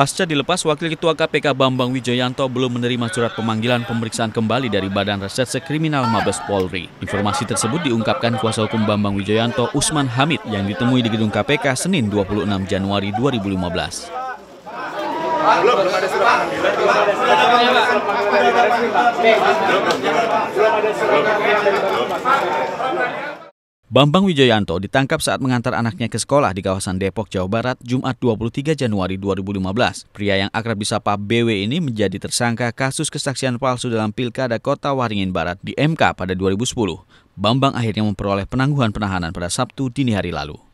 Pasca dilepas, Wakil Ketua KPK Bambang Wijoyanto belum menerima surat pemanggilan pemeriksaan kembali dari Badan Reserse Kriminal Mabes Polri. Informasi tersebut diungkapkan kuasa hukum Bambang Wijoyanto Usman Hamid yang ditemui di gedung KPK Senin 26 Januari 2015. Belum, belum. Bambang Wijoyanto ditangkap saat mengantar anaknya ke sekolah di kawasan Depok, Jawa Barat, Jumat 23 Januari 2015. Pria yang akrab disapa BW ini menjadi tersangka kasus kesaksian palsu dalam Pilkada Kota Waringin Barat di MK pada 2010. Bambang akhirnya memperoleh penangguhan penahanan pada Sabtu dini hari lalu.